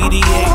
DDA.